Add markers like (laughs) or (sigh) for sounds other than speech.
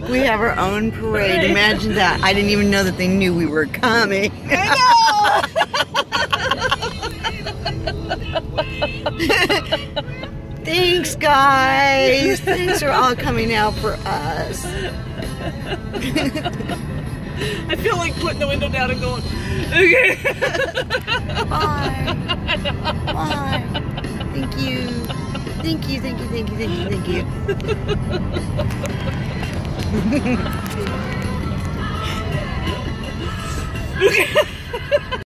Look, we have our own parade. Imagine that. I didn't even know that they knew we were coming. (laughs) Thanks, guys. Thanks for all coming out for us. (laughs) I feel like putting the window down and going, okay. Bye. Bye. Thank you. Thank you, thank you, thank you, thank you, thank you. (laughs) Look (laughs) at